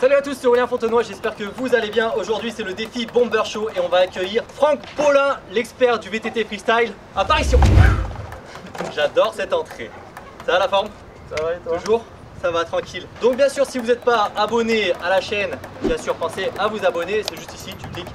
Salut à tous, c'est Aurélien Fontenoy, j'espère que vous allez bien. Aujourd'hui c'est le défi Bomber Show et on va accueillir Franck Paulin, l'expert du VTT freestyle. Apparition J'adore cette entrée. Ça va la forme? Ça va et toi? Toujours? Ça va tranquille. Donc bien sûr si vous n'êtes pas abonné à la chaîne, bien sûr pensez à vous abonner, c'est juste ici, tu cliques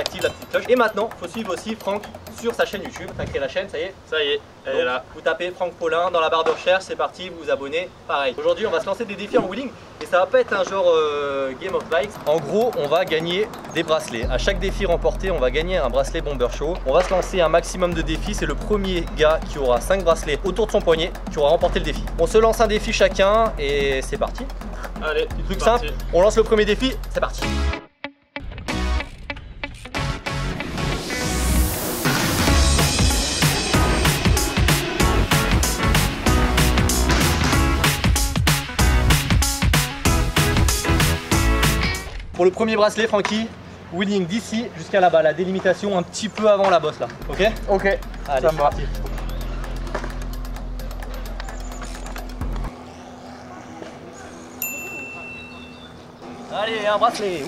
actives la petite cloche. Et maintenant, il faut suivre aussi Franck sur sa chaîne YouTube. Tu as créé la chaîne, ça y est Ça y est, elle Donc, est là. Vous tapez Franck Paulin dans la barre de recherche, c'est parti, vous vous abonnez, pareil. Aujourd'hui, on va se lancer des défis en wheeling et ça va pas être un genre euh, Game of Bikes. En gros, on va gagner des bracelets. À chaque défi remporté, on va gagner un bracelet Bomber Show. On va se lancer un maximum de défis. C'est le premier gars qui aura 5 bracelets autour de son poignet qui aura remporté le défi. On se lance un défi chacun et c'est parti. Allez, truc simple, on lance le premier défi, c'est parti. Pour le premier bracelet, Francky, wheeling d'ici jusqu'à là-bas, la délimitation un petit peu avant la bosse là, ok? Ok, Allez, ça c'est me va. parti. Allez, un bracelet.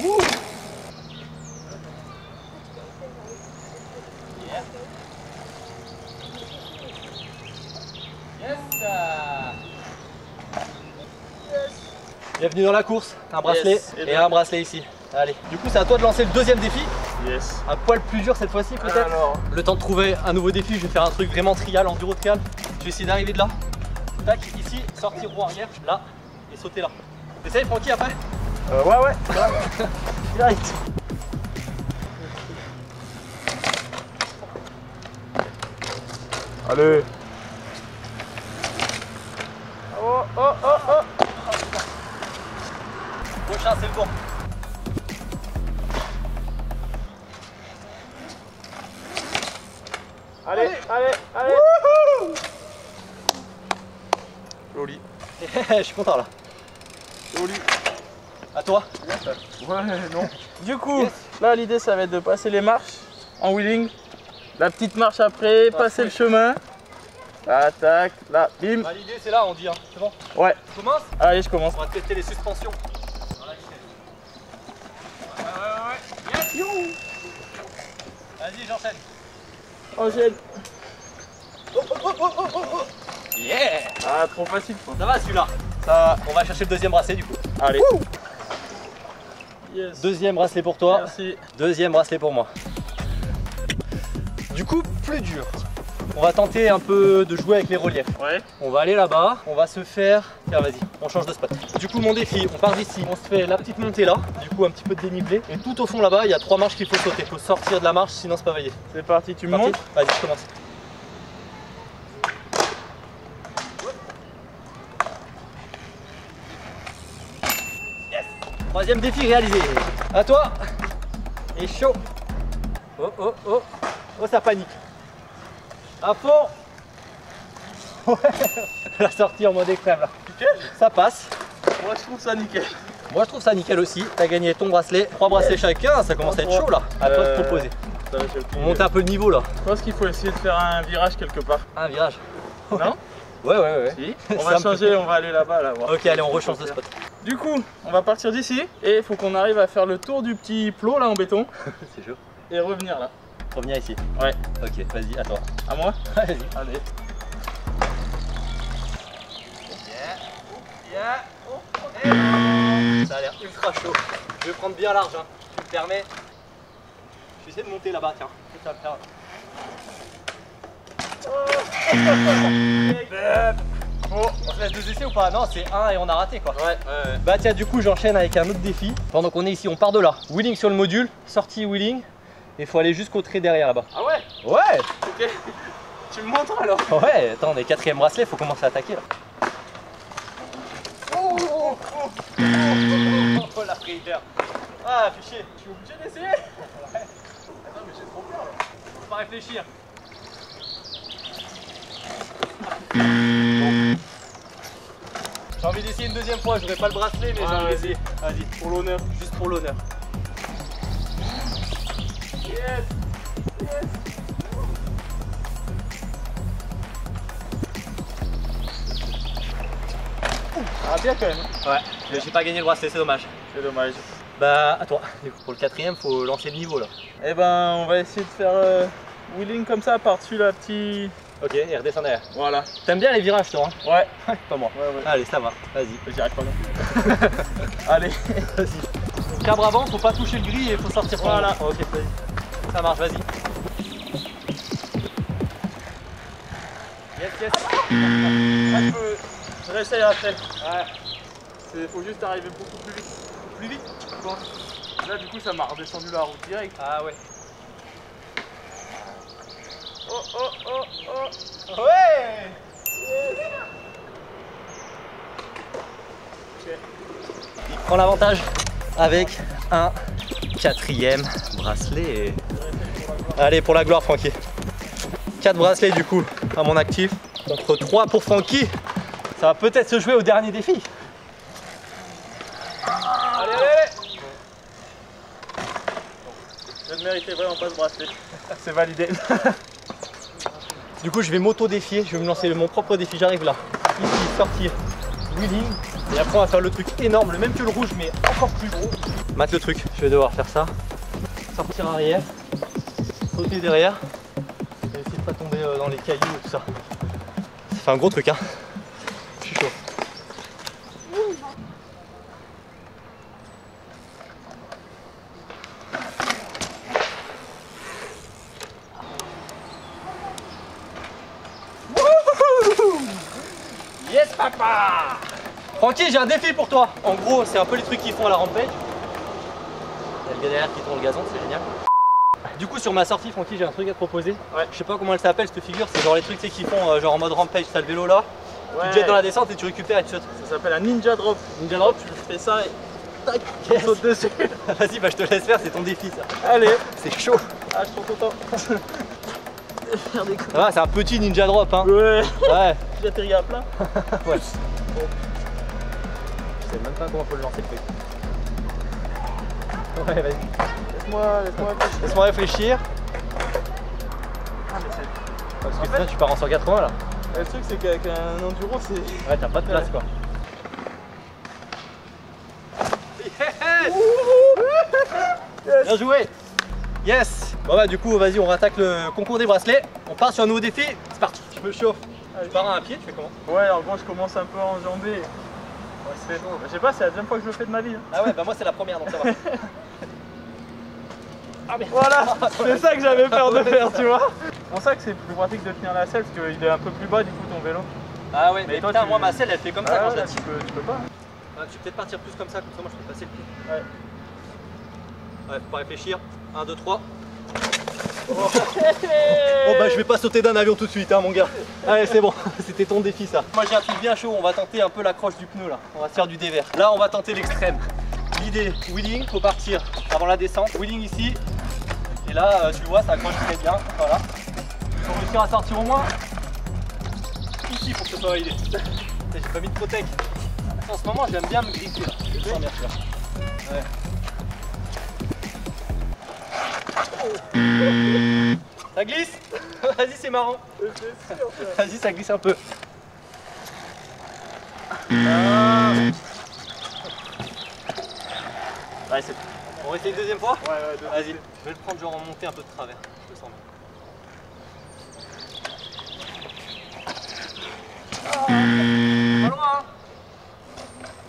Yes. Bienvenue dans la course. Un bracelet Yes. Et un bracelet ici. Allez. Du coup, c'est à toi de lancer le deuxième défi. Yes. Un poil plus dur cette fois-ci peut-être. Le temps de trouver un nouveau défi, je vais faire un truc vraiment trial, enduro trial. Je vais essayer d'arriver de là. Tac, ici, sortir roue arrière, là, et sauter là. T'essayes Francky après? Euh, ouais, ouais. Direct. Allez. Oh, oh, oh, oh. Prochain, c'est le bon. Allez, allez, allez. Joli. je suis content là. Joli. À toi. Ouais, non. Du coup, là, l'idée, ça va être de passer les marches en wheeling. La petite marche après, passer le chemin. Attaque, là, bim. Bah, L'idée c'est là, on dit. Hein. C'est bon. Ouais, On commence allez, je commence. On va tester les suspensions. Vas-y, j'enchaîne. Enchaîne. Yeah Ah, trop facile. Ça va celui-là Ça. On va chercher le deuxième bracelet du coup. Allez. Yes. Deuxième bracelet pour toi. Merci. Deuxième bracelet pour moi. Du coup, plus dur. On va tenter un peu de jouer avec les reliefs. Ouais. On va aller là-bas, on va se faire... Tiens, vas-y, on change de spot. Du coup, mon défi, on part d'ici, on se fait la petite montée là, du coup un petit peu de dénivelé. Et tout au fond là-bas, il y a trois marches qu'il faut sauter. Il faut sortir de la marche, sinon c'est pas validé. C'est parti, tu me montes? Vas-y, je commence. Yes Troisième défi réalisé. À toi. Et chaud. Oh oh oh. Oh ça panique. À fond. Ouais. La sortie en mode extrême là. Nickel. Ça passe. Moi, je trouve ça nickel. Moi je trouve ça nickel aussi. T'as gagné ton bracelet. Trois bracelets chacun, ça commence à être chaud là. À toi de Euh, proposer. On monte un peu le niveau là. Je pense qu'il faut essayer de faire un virage quelque part. Un virage. Non Ouais ouais ouais. Si. On va changer, on va aller là-bas, là. Ok, allez, on rechange de spot. Du coup, on va partir d'ici et il faut qu'on arrive à faire le tour du petit plot là en béton C'est chaud. et revenir là. Reviens ici. Ouais. Ok, vas-y, attends. À moi? Vas-y. Allez. Ça a l'air ultra chaud. Je vais prendre bien large, hein. Tu me permets? Je vais essayer de monter là-bas, tiens. Ça va me faire- Bon, on se laisse deux essais ou pas? Non, c'est un et on a raté quoi. Ouais, ouais, Bah tiens, du coup, j'enchaîne avec un autre défi. Pendant qu'on est ici, on part de là. Wheeling sur le module, sortie wheeling. Il faut aller jusqu'au trait derrière là-bas. Ah ouais? Ouais Ok. Tu me montres alors? Ouais, attends, on est quatrième bracelet, faut commencer à attaquer là. Oh, oh, oh. Oh la frayeur Ah, fais chier Je suis obligé d'essayer Attends, mais j'ai trop peur là Faut pas réfléchir J'ai envie d'essayer une deuxième fois, j'aurais pas le bracelet, mais j'ai Ouais, envie vas-y. d'essayer. Vas-y, Pour l'honneur. juste pour l'honneur. Yes Yes Ah bien quand même. Ouais, mais j'ai pas gagné le bracelet, c'est dommage. C'est dommage. Bah à toi. Du coup, pour le quatrième, faut lancer le niveau là. Eh ben, on va essayer de faire euh, wheeling comme ça par-dessus la petite. Ok, et redescends derrière. Voilà. T'aimes bien les virages toi hein? Ouais. Pas moi. Ouais, ouais. Allez, ça va. Vas-y. J'y arrive pas non. Allez. Vas-y. Cabre avant, faut pas toucher le gris et faut sortir par Voilà. là. Ok, vas-y. Ça marche, vas-y. Yes, yes. Ah, je peux- Je réessaye après. Ouais. Il faut juste arriver beaucoup plus vite. Plus vite. je pense. Là, du coup, ça m'a redescendu la route direct. Ah ouais. Oh, oh, oh, oh. Ouais Il prend l'avantage avec un quatrième bracelet. Allez, pour la gloire, Francky. 4 bracelets du coup à mon actif contre 3 pour Francky. Ça va peut-être se jouer au dernier défi. Allez, allez, allez. Je ne méritais vraiment pas ce bracelet. C'est validé. Du coup, je vais m'auto-défier, je vais me lancer mon propre défi. J'arrive là. Ici, sortir, wheeling. Et après, on va faire le truc énorme, le même que le rouge, mais encore plus gros. Mate le truc, je vais devoir faire ça. Sortir arrière, sauter derrière. Et essayer de pas tomber euh, dans les cailloux et tout ça. Ça fait un gros truc, hein. Je suis chaud. Yes papa Francky j'ai un défi pour toi En gros c'est un peu les trucs qu'ils font à la rampage. Il y a le gars derrière qui tourne le gazon, c'est génial. Du coup sur ma sortie Francky j'ai un truc à te proposer. Ouais. Je sais pas comment elle s'appelle cette figure, c'est genre les trucs qu'ils font euh, genre en mode rampage, t'as le vélo là, tu te jettes dans la descente et tu récupères et tu sautes. Ça s'appelle un ninja drop. Ninja drop Tu fais ça et tac, tu Yes. sautes dessus. Vas-y bah je te laisse faire, c'est ton défi ça. Allez. C'est chaud. Ah, je suis trop content. Faire des coups. Ah, c'est un petit ninja drop hein. Ouais. Ouais. J'ai atterri à plat. ouais. Je sais même pas comment faut le lancer le truc. Ouais vas-y. Laisse-moi, laisse-moi réfléchir. Laisse-moi réfléchir. Ah, mais c'est- Parce que fait- tu pars en 180 là. Le truc, c'est qu'avec un enduro, c'est. Ouais, t'as pas de place quoi. Bien joué Yes Bon bah du coup vas-y on rattaque le concours des bracelets. On part sur un nouveau défi. C'est parti. Je me chauffe. Tu pars à un pied, tu fais comment? Ouais, en gros, je commence un peu à enjamber. Ouais, c'est chaud. Je sais pas, c'est la deuxième fois que je le fais de ma vie. hein. Ah ouais bah moi c'est la première donc ça va. Ah merde Voilà, c'est ça que j'avais peur de faire, tu vois. C'est pour ça que c'est plus pratique de tenir la selle parce qu'il est un peu plus bas du coup ton vélo. Ah ouais mais, Mais toi, putain tu- moi ma selle elle fait comme ça Ah quand ouais, je la tire. tu peux, tu peux pas. hein. Ah, tu peux peut-être partir plus comme ça, comme ça moi je peux passer le pied. Ouais. Ouais, faut pas réfléchir. 1, 2, 3. Bon bah je vais pas sauter d'un avion tout de suite hein mon gars. Allez c'est bon, c'était ton défi ça. Moi j'ai un truc bien chaud, on va tenter un peu l'accroche du pneu là. On va se faire du dévers. Là on va tenter l'extrême. L'idée, wheeling, faut partir avant la descente. Wheeling ici. Et là euh, tu vois ça accroche très bien. Voilà. Faut réussir à sortir au moins ici pour que ce soit validé. J'ai pas mis de protec. En ce moment j'aime bien me glisser là. Ouais. Ça glisse Vas-y, c'est marrant. Vas-y, ça glisse un peu. Ouais, c'est. On va essayer une deuxième fois Ouais, ouais, deux. Vas-y, je vais le prendre genre en montée un peu de travers. Je le sens bien. Pas loin hein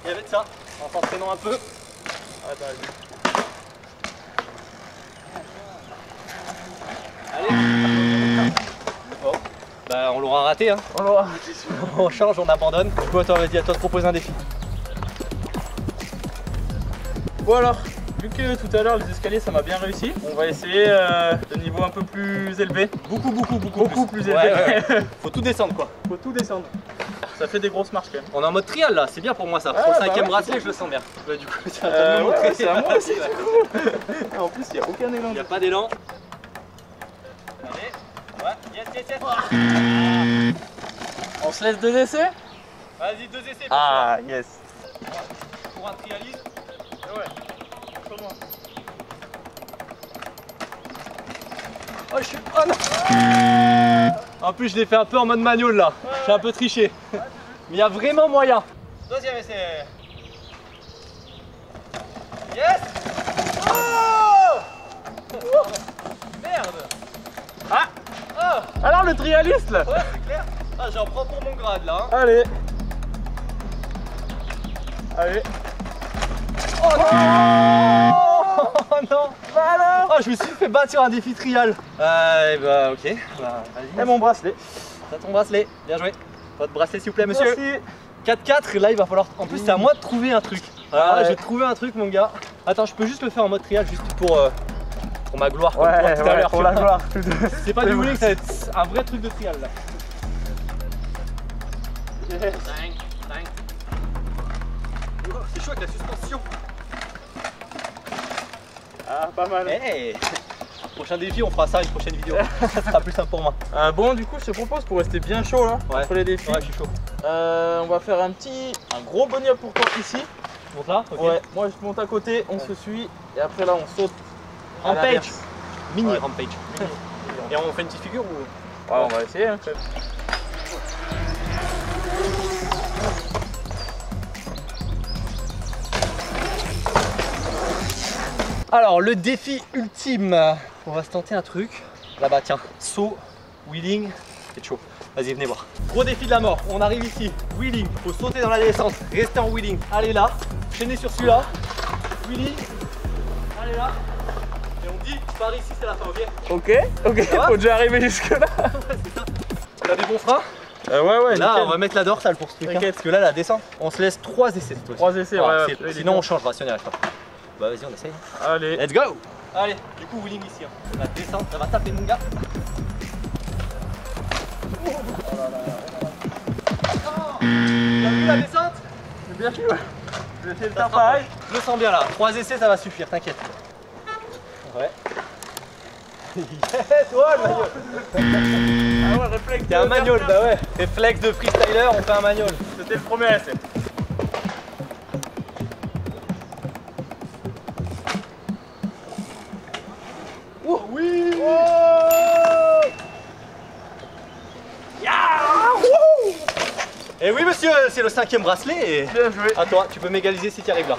Il y avait de ça, en s'entraînant un peu. Attends, vas-y. Bon, bah on l'aura raté hein. On l'aura. On change, on abandonne. Du coup, attends, vas-y, à toi de proposer un défi. Bon alors, vu que tout à l'heure les escaliers ça m'a bien réussi, on va essayer euh, de niveau un peu plus élevé. Beaucoup, beaucoup, beaucoup. Beaucoup plus élevé. Ouais, ouais. Faut tout descendre quoi. Faut tout descendre. Ça fait des grosses marches quand même. On est en mode trial là, c'est bien pour moi ça. Ah, pour le bah cinquième ouais, bracelet, je le sens bien. Bah, du coup, c'est à Euh, à moi aussi, en plus, il n'y a aucun élan. Il n'y a pas d'élan. On se laisse deux essais Vas-y, deux essais. Ah, yes. Pour un trialiste. Ouais. Comment Oh, je suis. Oh non En plus, je l'ai fait un peu en mode manual là. J'ai un peu triché. Mais il y a vraiment moyen. Deuxième essai. Yes Oh Ah Alors le trialiste là Ouais, c'est clair Ah, j'en prends pour mon grade là. hein. Allez Allez Oh non Oh non Bah alors Oh, je me suis fait battre sur un défi trial. Euh, bah, ok. Bah, vas-y. Et mon bracelet T'as ton bracelet. Bien joué. Votre bracelet, s'il vous plaît, monsieur. Merci 4-4, là il va falloir. En plus, c'est à moi de trouver un truc. Ah, Ouais. j'ai trouvé un truc, mon gars. Attends, je peux juste le faire en mode trial, juste pour, euh, pour ma gloire. comme Ouais, toi, tout à l'heure, pour la gloire C'est pas du ça va être un vrai truc de trial là. Yes. Oh, C'est chaud avec la suspension. Ah pas mal Hey Prochain défi, on fera ça une prochaine vidéo. ça sera plus simple pour moi. Euh, Bon du coup je te propose pour rester bien chaud là Ouais. Entre les défis Ouais, je suis chaud. euh, On va faire un petit Un gros bonnet pour toi ici Donc là. Ouais Moi je monte à côté On se suit Et après là on saute Rampage. Mini Ouais. rampage. Et on fait une petite figure ou Ouais on va essayer hein. Alors, le défi ultime. On va se tenter un truc. Là-bas, tiens. Saut, wheeling. C'est chaud. Vas-y, venez voir. Gros défi de la mort. On arrive ici. Wheeling. Faut sauter dans la descente. Rester en wheeling. Allez là. Chaîner sur celui-là. Wheeling. Allez là. Et on dit, par ici, c'est la fin, ok Ok Ok Faut déjà arriver jusque là. T'as des bons freins euh, Ouais ouais Là, on va mettre la dorsale pour ce truc. hein, T'inquiète. parce que là, la descente, on se laisse 3 essais cette fois-ci. Trois essais, Voilà, ouais, ouais, Sinon, on changera si on n'y arrive pas. Bah, vas-y, on essaye. Allez Let's go Allez, du coup wheeling ici. hein. La descente, ça va taper mon gars. Oh, T'as vu la descente? C'est bien sûr Je vais essayer Ça faire pareil Je le sens bien là. Trois essais, ça va suffire, t'inquiète. Ouais. yes, ouais, le manual. Ah ouais réflexe T'es un manual, bah ouais. Réflexe de freestyler, on fait un manual. C'était le premier essai Oh, oui Et oui monsieur, c'est le cinquième bracelet et... Bien joué À toi, tu peux m'égaliser si tu arrives là.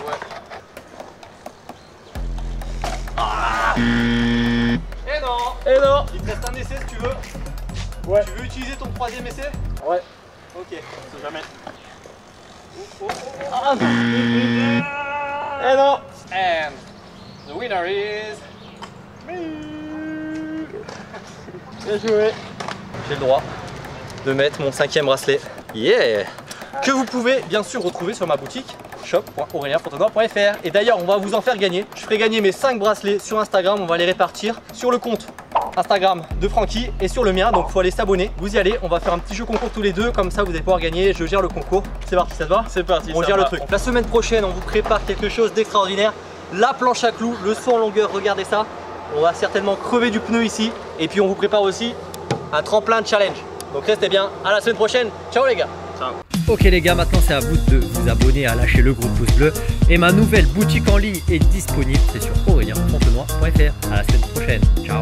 Ah Et non Et non Il te reste un essai si tu veux. Ouais. Tu veux utiliser ton troisième essai? Ouais. Ok. C'est jamais. Ah non Et non And the winner is... Bien joué. J'ai le droit de mettre mon cinquième bracelet. Yeah. Que vous pouvez bien sûr retrouver sur ma boutique shop.aurelienfontenoy.fr Et d'ailleurs on va vous en faire gagner. Je ferai gagner mes 5 bracelets sur Instagram, on va les répartir sur le compte Instagram de Francky et sur le mien, donc faut aller s'abonner. Vous y allez, on va faire un petit jeu concours tous les deux, comme ça vous allez pouvoir gagner, je gère le concours. C'est parti, ça te va? C'est parti on ça gère va. le truc. La semaine prochaine, on vous prépare quelque chose d'extraordinaire. La planche à clous, le saut en longueur, regardez ça. On va certainement crever du pneu ici. Et puis on vous prépare aussi un tremplin de challenge. Donc restez bien, à la semaine prochaine. Ciao les gars Ok les gars, maintenant c'est à vous de vous abonner, à lâcher le gros pouce bleu. Et ma nouvelle boutique en ligne est disponible, c'est sur aurelienfontenoy.fr. À la semaine prochaine, ciao